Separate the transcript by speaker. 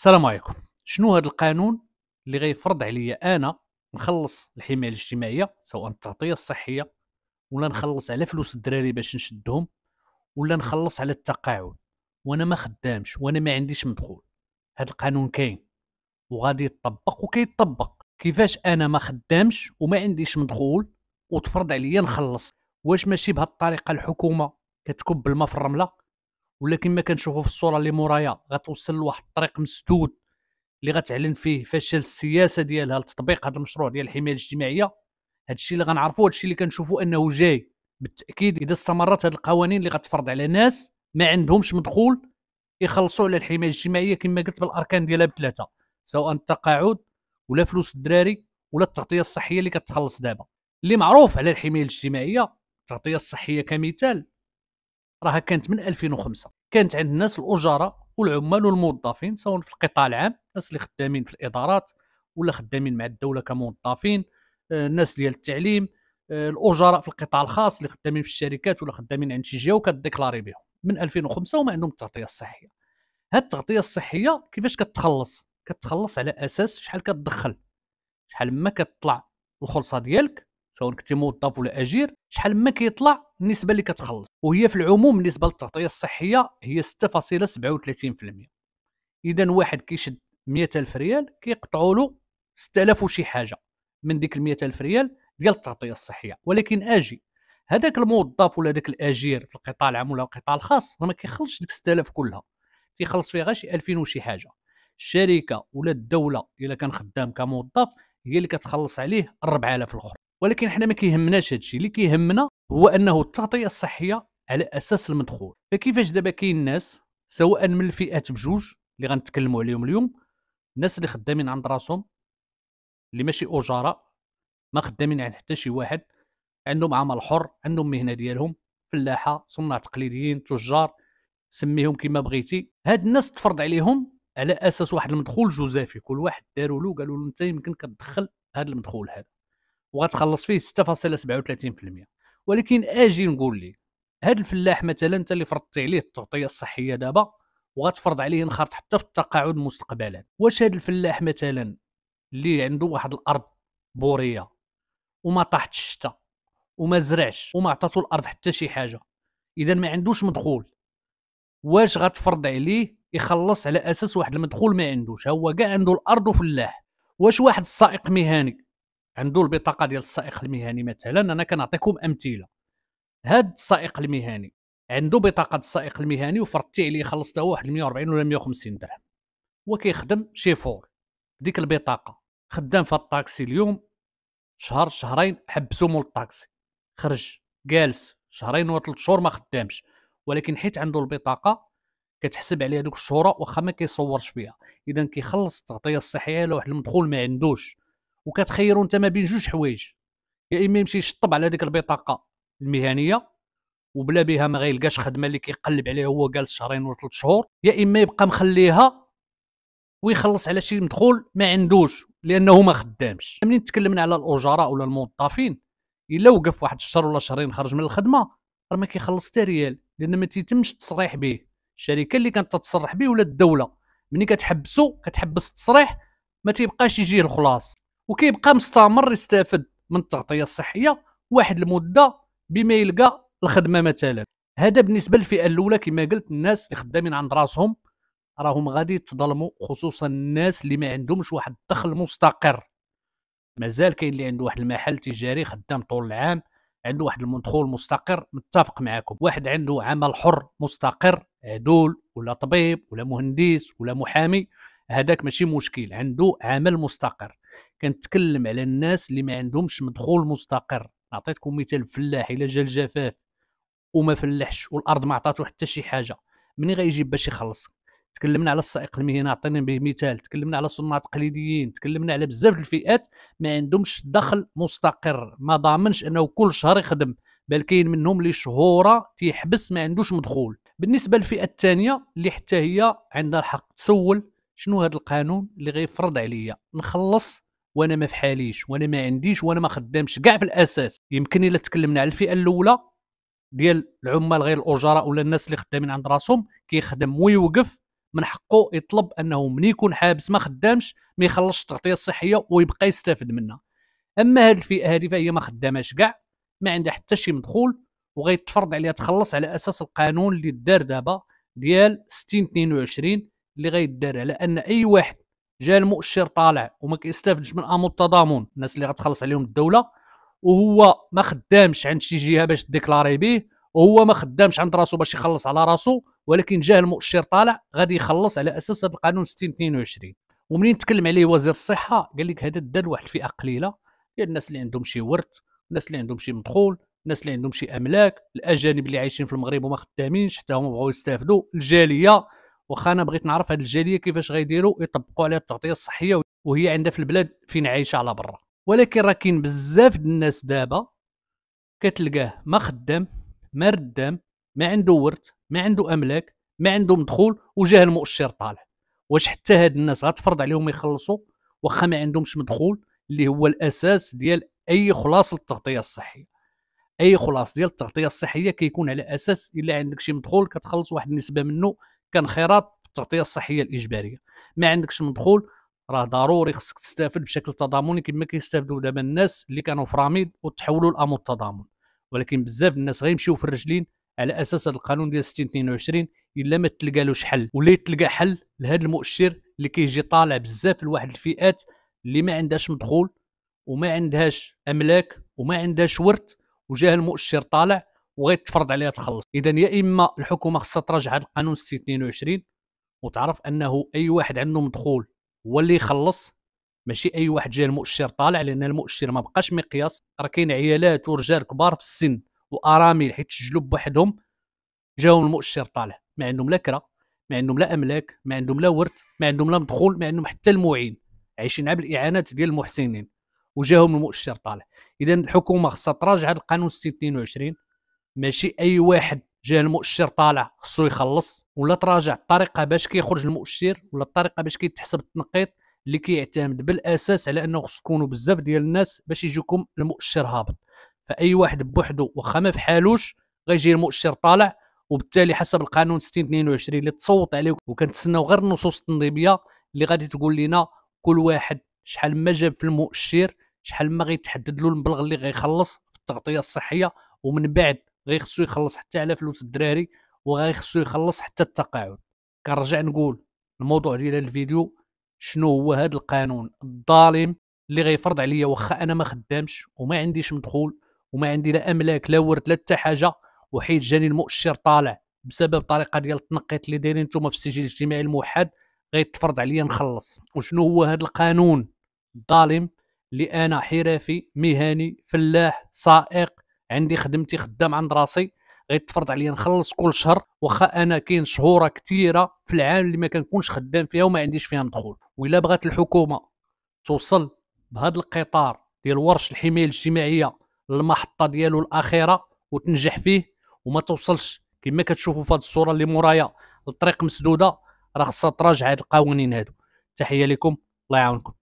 Speaker 1: السلام عليكم. شنو هذا القانون اللي غيفرض عليا أنا نخلص الحماية الاجتماعية سواء التغطية الصحية ولا نخلص على فلوس الدراري باش نشدهم ولا نخلص على التقاعد. وأنا ما خدامش وأنا ما عنديش مدخول. هذا القانون كاين وغادي يطبق وكيطبق كيفاش أنا ما خدامش وما عنديش مدخول وتفرض عليا نخلص؟ واش ماشي بهذه الطريقة الحكومة كتكب الماء في الرمله ولا كما كنشوفوا في الصورة اللي مورايا غتوصل لواحد الطريق مسدود اللي غتعلن فيه فشل السياسة ديالها لتطبيق هذا المشروع ديال الحماية الاجتماعية. هذا الشيء اللي غنعرفوا هذا الشيء اللي كنشوفوا أنه جاي بالتأكيد إذا استمرت هذه القوانين اللي غتفرض على ناس ما عندهمش مدخول يخلصوا على الحماية الاجتماعية كما قلت بالأركان ديالها بثلاثة سواء التقاعد ولا فلوس الدراري ولا التغطية الصحية اللي كتخلص دابا. اللي معروف على الحماية الاجتماعية التغطية الصحية كمثال راها كانت من 2005 كانت عند الناس الاجراء والعمال والموظفين سواء في القطاع العام الناس اللي خدامين في الإدارات ولا خدامين مع الدولة كموظفين آه، الناس ديال التعليم آه، الأجراء في القطاع الخاص اللي خدامين في الشركات ولا خدامين عند شي جهة وكديكلاري بهم من 2005 وما عندهم التغطية الصحية. هاد التغطية الصحية كيفاش كتخلص؟ كتخلص على أساس شحال كتدخل شحال ما كتطلع الخلصة ديالك سواء كنتي موظف ولا أجير شحال ما كيطلع النسبة اللي كتخلص وهي في العموم بالنسبة للتغطيه الصحية هي 6.37% إذا واحد كيشد 100000 ريال كيقطعوا له 6000 وشي حاجة من ديك ال 100000 ريال ديال التغطية الصحية. ولكن آجي هذاك الموظف ولا ذاك الآجير في القطاع العام ولا القطاع الخاص ما كيخلصش ديك 6000 كلها. تيخلص فيها غير شي 2000 وشي حاجة. الشركة ولا الدولة إلا كان خدام كموظف هي اللي كتخلص عليه 4000 الأخرى. ولكن حنا ما كيهمناش هادشي اللي كيهمنا هو أنه التغطية الصحية على أساس المدخول. فكيفاش دابا كاين ناس سواء من الفئات بجوج اللي غنتكلموا عليهم اليوم الناس اللي خدامين عند راسهم اللي ماشي أجراء ما خدامين عند حتى شي واحد عندهم عمل حر عندهم مهنة ديالهم فلاحة صناع تقليديين تجار سميهم كما بغيتي. هاد الناس تفرض عليهم على أساس واحد المدخول جزافي كل واحد داروا له قالوا له أنت يمكن كتدخل هذا المدخول هذا. وغتخلص فيه 6.37% ولكن آجي نقول لي هاد الفلاح مثلا انت اللي فرضتي عليه التغطية الصحية دابا وغتفرض عليه ينخرط حتى في التقاعد مستقبلا واش هاد الفلاح مثلا اللي عنده واحد الأرض بورية وما طاحتش الشتاء وما زرعش وما عطاتو الأرض حتى شي حاجة اذا ما عندوش مدخول واش غتفرض عليه يخلص على أساس واحد المدخول ما عندوش؟ هو كاع عنده الأرض وفلاح واش واحد السائق مهني عنده البطاقة ديال السائق المهني مثلا أنا كنعطيكم أمثلة. هاد السائق المهني عنده بطاقة السائق المهني وفرضتي عليه خلصت هو واحد 140 ولا 150 درهم. هو كيخدم شيفور ديك البطاقة. خدام في الطاكسي اليوم شهر شهرين حبسوا مول الطاكسي. خرج جالس شهرين ولا ثلاث شهور ما خدامش. ولكن حيت عنده البطاقة كتحسب عليه هذوك الشهور واخا ما كيصورش فيها. اذا كيخلص التغطية الصحية لواحد المدخول ما عندوش. وكتخيروا انت ما بين جوج حوايج. يا إما يمشي يشطب على ديك البطاقة المهنية وبلا بها ما غيلقاش خدمة اللي كيقلب عليها هو جالس شهرين ولا ثلاث شهور يا إما يبقى مخليها ويخلص على شي مدخول ما عندوش لأنه ما خدامش. منين تكلمنا على الأجراء ولا الموظفين؟ إلا وقف واحد الشهر ولا شهرين خرج من الخدمة راه ما كيخلص حتى ريال لأن ما تيتمش التصريح به. الشركة اللي كانت تتصرح به ولا الدولة. ملي كتحبسو كتحبس التصريح ما تيبقاش يجي الخلاص. وكيبقى مستمر يستافد من التغطية الصحية واحد المدة بما يلقى الخدمة مثلا. هذا بالنسبة للفئة الأولى كما قلت الناس اللي خدامين عند راسهم راهم غادي يتظلموا خصوصا الناس اللي ما عندهمش واحد الدخل مستقر. مازال كاين اللي عنده واحد المحل تجاري خدام طول العام عنده واحد المدخول مستقر متفق معكم واحد عنده عمل حر مستقر عدول ولا طبيب ولا مهندس ولا محامي هذاك ماشي مشكل عنده عمل مستقر. كنتكلم على الناس اللي ما عندهمش مدخول مستقر. عطيتكم مثال فلاح الا جا الجفاف وما فلحش والأرض ما عطاتو حتى شي حاجة منين غيجيب باش يخلص؟ تكلمنا على السائق المهني عطينا به مثال. تكلمنا على صناع تقليديين تكلمنا على بزاف الفئات ما عندهمش دخل مستقر. ما ضامنش أنه كل شهر يخدم بل كاين منهم اللي شهورة تيحبس ما عندوش مدخول. بالنسبة للفئة الثانية اللي حتى هي عندها الحق تسول شنو هذا القانون اللي غيفرض عليا؟ نخلص وأنا ما فحاليش وأنا ما عنديش وأنا ما خدامش كاع في الأساس. يمكن إلا تكلمنا على الفئة الأولى ديال العمال غير الأجراء ولا الناس اللي خدامين عند راسهم كيخدم ويوقف من حقه يطلب أنه من يكون حابس ما خدامش ما يخلصش التغطية الصحية ويبقى يستافد منها. أما هذه الفئة هذه فهي ما خداماش كاع ما عندها حتى شي مدخول وغيتفرض عليها تخلص على أساس القانون اللي دار دابا ديال 60 22 اللي غيدار على أن أي واحد جا المؤشر طالع وما كيستافدش من أمو التضامن الناس اللي غتخلص عليهم الدولة وهو ما خدامش عند شي جهة باش déclarer به وهو ما خدامش عند راسو باش يخلص على راسو ولكن جاه المؤشر طالع غادي يخلص على أساس هذا القانون 60 22 ومنين تكلم عليه وزير الصحة؟ قال لك هذا دار واحد الفئه قليلة ديال الناس اللي عندهم شي ورث الناس اللي عندهم شي مدخول الناس اللي عندهم شي أملاك الأجانب اللي عايشين في المغرب وما خدامينش حتى هما بغاو يستافدوا الجالية واخا أنا بغيت نعرف هاد الجاليه كيفاش غيديروا يطبقوا عليها التغطيه الصحيه وهي عندها في البلاد فين عايشه على برا. ولكن راه كاين بزاف د الناس دابا كتلقاه ما خدام ما ردام ما عنده ورث ما عنده املاك ما عنده مدخول وجاه المؤشر طالع. واش حتى هاد الناس غتفرض عليهم يخلصوا واخا ما عندهمش مدخول اللي هو الاساس ديال اي خلاص للتغطيه الصحيه. اي خلاص ديال التغطيه الصحيه كيكون على أساس الا عندك شي مدخول كتخلص واحد النسبة منه كانخراط في التغطية الصحية الإجبارية. ما عندكش مدخول راه ضروري خصك تستافد بشكل تضامني كما كيستافدوا دابا الناس اللي كانوا في راميد وتحولوا لأمو التضامن. ولكن بزاف الناس غيمشيو في الرجلين على أساس هذا القانون ديال 60 22 إلا ما تلقالوش حل. ولا يتلقى حل لهذا المؤشر اللي كيجي طالع بزاف لواحد الفئات اللي ما عندهاش مدخول وما عندهاش أملاك وما عندهاش ورث وجاه المؤشر طالع وغيتفرض عليها تخلص. اذا يا إما الحكومة خصها تراجع هذا القانون 60 22 وتعرف أنه أي واحد عنده مدخول هو اللي يخلص ماشي أي واحد جا المؤشر طالع لأن المؤشر ما بقاش مقياس. راه كاين عيالات ورجال كبار في السن وأرامل حيت سجلوا بوحدهم جاهم المؤشر طالع. ما عندهم لا كرا ما عندهم لا أملاك ما عندهم لا ورث ما عندهم لا مدخول ما عندهم حتى المعين عايشين على الاعانات ديال المحسنين وجاهم المؤشر طالع. اذا الحكومة خصها تراجع هذا القانون 622 ماشي أي واحد جا المؤشر طالع خصو يخلص ولا تراجع الطريقة باش كيخرج المؤشر ولا الطريقة باش كيتحسب التنقيط اللي كيعتمد بالأساس على أنه خص تكونوا بزاف ديال الناس باش يجيكم المؤشر هابط. فأي واحد بوحدو واخا ما فحالوش غيجي المؤشر طالع وبالتالي حسب القانون 622 اللي تصوت عليه وكنتسناو غير النصوص التنظيمية اللي غادي تقول لنا كل واحد شحال ما جاب في المؤشر شحال ما غيتحدد له المبلغ اللي غيخلص في التغطية الصحية ومن بعد غيخصو يخلص حتى على فلوس الدراري وغيخصو يخلص حتى التقاعد. كنرجع نقول الموضوع ديال الفيديو شنو هو هذا القانون الظالم اللي غيفرض عليا واخا أنا ما خدامش وما عنديش مدخول وما عندي لا أملاك لا ورث لا حتى حاجة وحيت جاني المؤشر طالع بسبب طريقة ديال التنقيط اللي دايرين نتوما في السجل الاجتماعي الموحد غيتفرض عليا نخلص. وشنو هو هذا القانون الظالم اللي أنا حرفي مهني فلاح سائق عندي خدمتي خدام عند راسي غيتفرض عليا نخلص كل شهر واخا أنا كاين شهورة كثيره في العام اللي ما كنكونش خدام فيها وما عنديش فيها مدخول. وإلا بغات الحكومة توصل بهذا القطار ديال ورش الحماية الاجتماعية للمحطة ديالو الأخيرة وتنجح فيه وما توصلش. كما كتشوفوا في هذه الصورة اللي مورايا الطريق مسدودة راه خصها تراجع هاد القوانين هادو. تحية لكم الله يعاونكم.